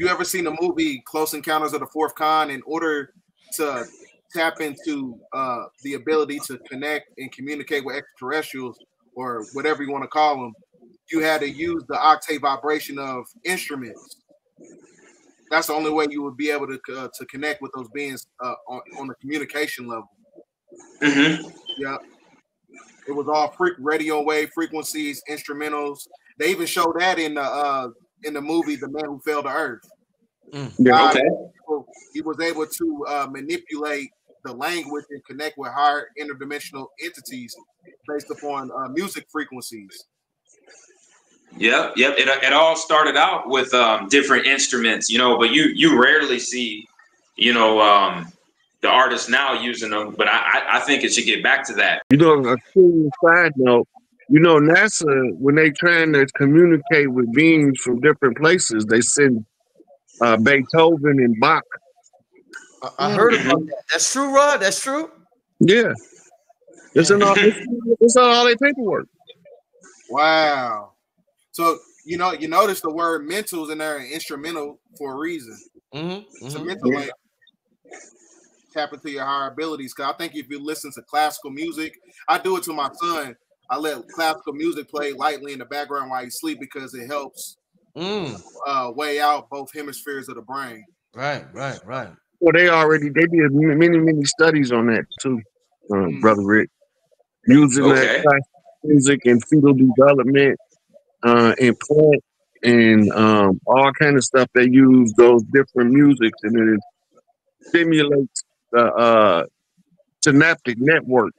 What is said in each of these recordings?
you ever seen the movie Close Encounters of the Fourth Kind, in order to tap into uh, the ability to connect and communicate with extraterrestrials or whatever you want to call them, you had to use the octave vibration of instruments. That's the only way you would be able to uh, to connect with those beings uh, on, on the communication level. Mm-hmm. Yeah, it was all freak radio wave frequencies, instrumentals. They even showed that in the uh, in the movie The Man Who Fell to Earth. Mm. Yeah. Uh, Okay. he was able to uh, manipulate the language and connect with higher interdimensional entities based upon uh, music frequencies. Yep, yep. It, it all started out with um, different instruments, you know, but you you rarely see, you know, um, the artists now using them. But I, I I think it should get back to that. You know, a cool side note, you know, NASA, when they trying to communicate with beings from different places, they send uh, Beethoven and Bach. I, I heard about that. That's true, Rod. That's true. Yeah. It's in all, it's, it's on all their paperwork. Wow. So you know, you notice the word mentals in there, instrumental for a reason. Mm-hmm. It's a mental way. Tap into your higher abilities. Cause I think if you listen to classical music, I do it to my son. I let classical music play lightly in the background while you sleep because it helps Mm. uh, weigh out both hemispheres of the brain. Right, right, right. Well, they already they did many many studies on that too, uh, Mm. brother Rick. Using Okay. that classical music and fetal development, uh, and plant and um, all kind of stuff. They use those different musics and it stimulates the uh, synaptic network.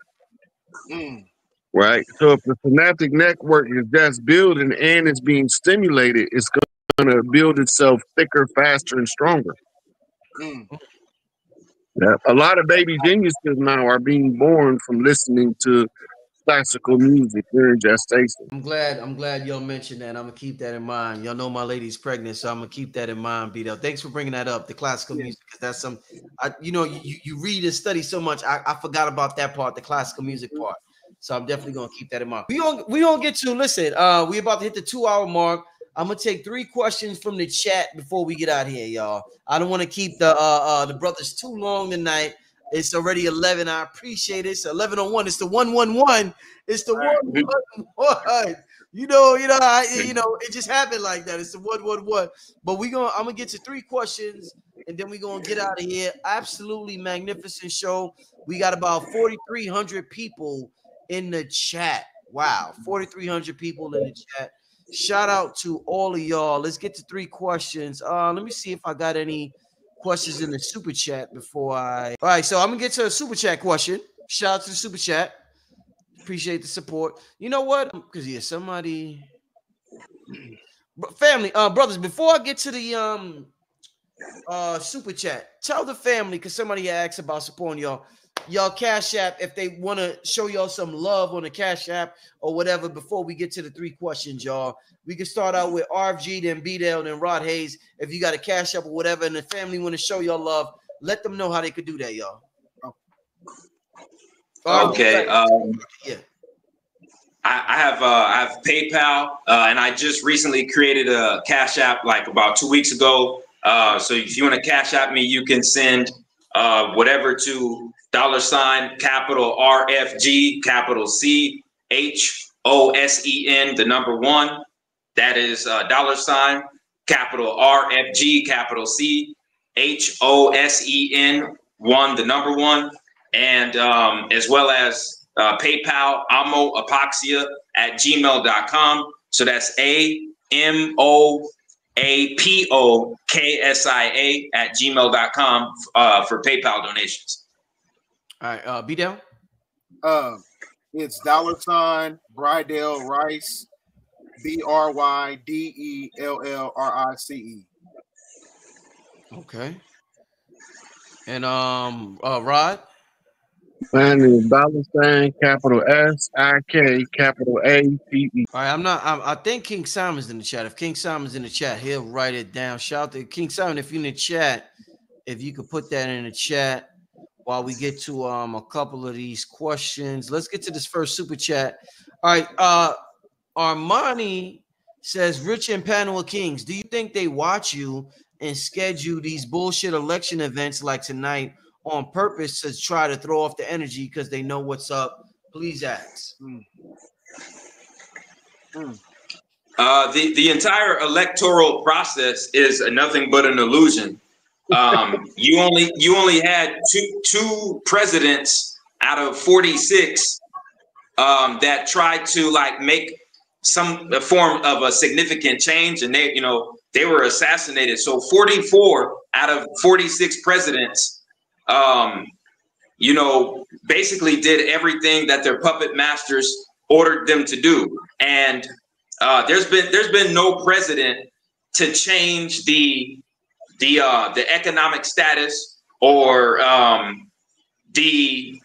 Mm. Right. So if the synaptic network is just building and it's being stimulated, it's going to build itself thicker, faster, and stronger. Mm. Yeah. A lot of baby geniuses now are being born from listening to classical music during gestation. I'm glad. I'm glad y'all mentioned that. I'm gonna keep that in mind. Y'all know my lady's pregnant, so I'm gonna keep that in mind. Beat up. Thanks for bringing that up. The classical Yeah. music, because that's some. I, you know, you, you read and study so much. I, I forgot about that part, the classical music part. So I'm definitely gonna keep that in mind. We don't we don't get to listen. Uh, we about to hit the two hour mark. I'm gonna take three questions from the chat before we get out here, y'all. I don't want to keep the uh, uh the brothers too long tonight. It's already 11. I appreciate it. It's 11 on one. It's the 111. It's the 111. You know, you know, I, you know, it just happened like that. It's the 111. But we going to I'm gonna get to three questions and then we're gonna get out of here. Absolutely magnificent show. We got about 4,300 people in the chat. Wow, 4,300 people in the chat. Shout out to all of y'all. Let's get to three questions. Uh, let me see if I got any questions in the super chat before I. All right, so I'm gonna get to a super chat question. Shout out to the super chat. Appreciate the support. You know what? Because yeah, somebody, family, uh, brothers. Before I get to the um, uh, super chat, tell the family because somebody asked about supporting y'all. Y'all cash app if they want to show y'all some love on the cash app or whatever. Before we get to the three questions, y'all, we can start out with RFG, then B Dell, then Rod Hayes. If you got a cash app or whatever, and the family want to show y'all love, let them know how they could do that, y'all. Okay. Um, yeah. I, I have uh, I have PayPal, uh, and I just recently created a Cash App like about two weeks ago. Uh, so if you want to Cash App me, you can send uh, whatever to dollar sign capital RFG capital C H O S E N the number one. That is uh, dollar sign capital RFG capital C H O S E N one the number one, and um, as well as uh, PayPal, Amo Apoksia at gmail.com. So that's A M O A P O K S I A at gmail.com uh, for PayPal donations. All right, uh, B Dell. Uh, it's dollar sign Brydell Rice, B R Y D E L L R I C E. Okay. And um, uh, Rod. Mine is dollar sign capital S I K capital A P E. All right, I'm not. I, I think King Simon's in the chat. If King Simon's in the chat, he'll write it down. Shout out to King Simon if you're in the chat. If you could put that in the chat while we get to um a couple of these questions. Let's get to this first super chat. All right, uh, Armani says, "Rich and of kings. Do you think they watch you and schedule these bullshit election events like tonight on purpose to try to throw off the energy because they know what's up. Please ask. Mm. Mm. Uh, the the entire electoral process is nothing but an illusion. Um, you only you only had two two presidents out of 46 um, that tried to like make some form of a significant change, and they you know they were assassinated. So 44 out of 46 presidents, um, you know, basically did everything that their puppet masters ordered them to do, and uh, there's been there's been no president to change the the uh, the economic status or um, the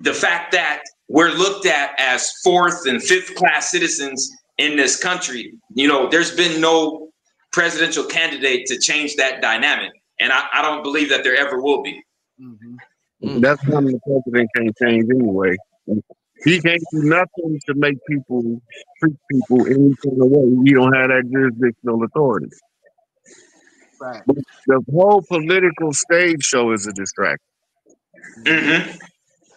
the fact that we're looked at as fourth and fifth class citizens in this country. You know, there's been no presidential candidate to change that dynamic, and I, I don't believe that there ever will be. Mm-hmm. That's something the president can't change anyway. He can't do nothing to make people treat people any kind of way. He don't have that jurisdictional authority. Right. The whole political stage show is a distraction. hmm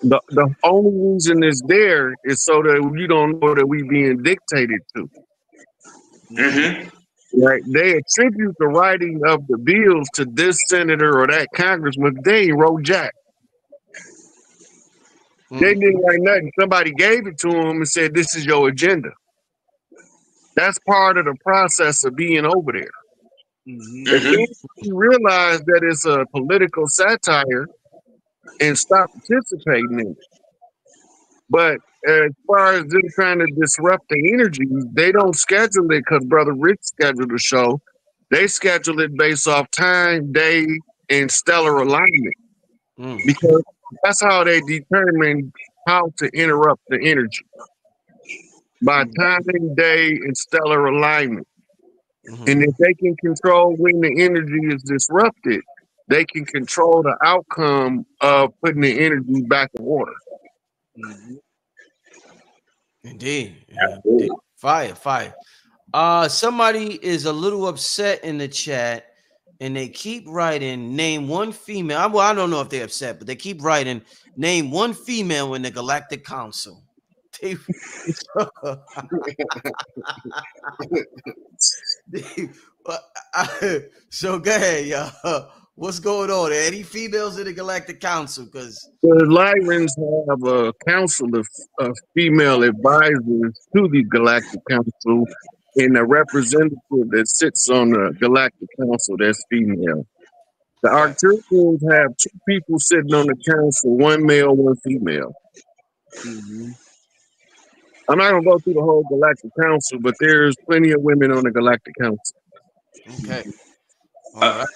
The the only reason it's there is so that you don't know that we being dictated to. hmm Right? They attribute the writing of the bills to this senator or that congressman. They wrote jack. They didn't write nothing. Somebody gave it to them and said, "This is your agenda." That's part of the process of being over there. Mhm. If you realize that it's a political satire and stop participating in it. But as far as them trying to disrupt the energy, they don't schedule it because Brother Rich scheduled the show. They schedule it based off time, day, and stellar alignment Mm. because that's how they determine how to interrupt the energy by time, day, and stellar alignment. Mhm. And if they can control when the energy is disrupted, they can control the outcome of putting the energy back in order. Mhm. Indeed. Yeah, indeed. Fire, fire. Uh somebody is a little upset in the chat and they keep writing name one female. I- Well, I don't know if they're upset, but they keep writing name one female in the Galactic Council. They- They- I- so go ahead, y'all. What's going on? Are any females in the Galactic Council? Because The Lyrans have a council of, of female advisors to the Galactic Council and a representative that sits on the Galactic Council that's female. The Arcturians have two people sitting on the council, one male, one female. Mhm. I'm not gonna go through the whole Galactic Council, but there's plenty of women on the Galactic Council. okay. All Uh, right.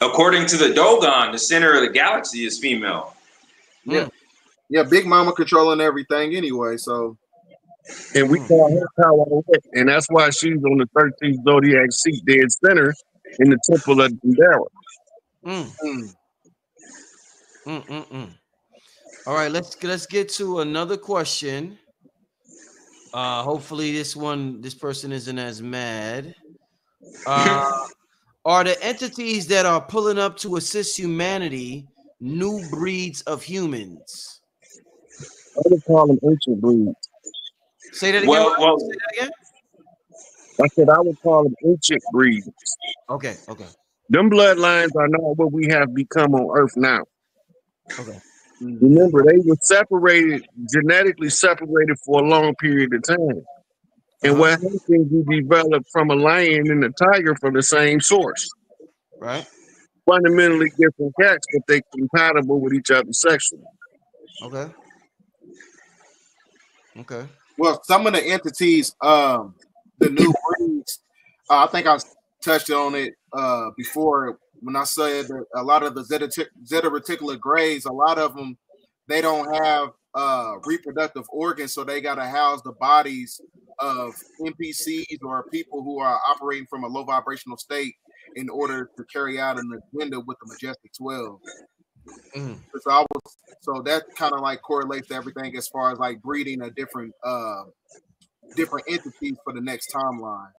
According to the Dogon, the center of the galaxy is female. Yeah, Yeah, Big Mama controlling everything anyway. So And we call her Power and that's why she's on the 13th zodiac seat, dead center in the temple of Dendera. Mm, mm, mm, mm, mm. All right, let's let's get to another question. Uh hopefully this one this person isn't as mad. Uh are the entities that are pulling up to assist humanity new breeds of humans? I would call them ancient breeds. Say that again. Well, well, Say that again. I said I would call them ancient breeds. Okay, okay, Them bloodlines are not what we have become on Earth now. okay. Mm. Remember, they were separated, genetically separated for a long period of time. And Uh-huh. what happens, you develop from a lion and a tiger from the same source. Right. Fundamentally different cats, but they compatible with each other sexually. Okay. Okay. Well, some of the entities, um, the new breeds, uh, I think I touched on it uh, before when I said that a lot of the zeta, zeta Reticuli grays, a lot of them, they don't have uh, reproductive organs, so they got to house the bodies of NPCs or people who are operating from a low vibrational state in order to carry out an agenda with the Majestic 12. Mhm. So I was so that kind of like correlates to everything as far as like breeding a different uh different entities for the next timeline.